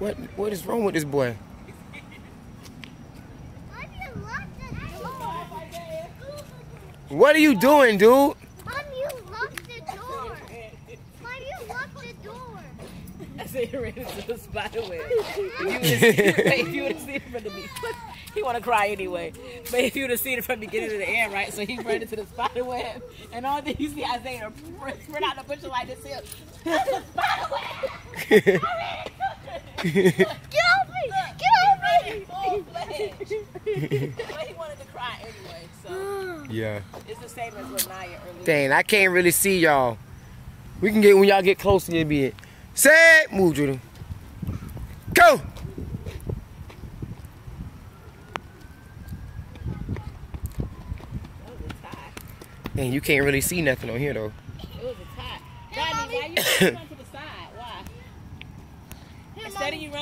What what is wrong with this boy? Why do you lock the door? What are you doing, dude? Mom, you locked the door. Mom, you locked the door. I said he ran into the spider web. If you would have seen, if you would have seen it from the beginning, he want to cry anyway. But if you would have seen it from the beginning to the end, right? So he ran into the spider web, and all that you see Isaiah spread out the bush like this here. That's the spider web. Get off me! Get off me! Full fledged. But he wanted to cry anyway, so Yeah. it's the same as with Naya earlier. Dang, I can't really see y'all. We can get when y'all get closer and be it. Say it. Move, Judah. Go. That was a tie. Dang, you can't really see nothing on here though. It was a tie. Johnny, why of you running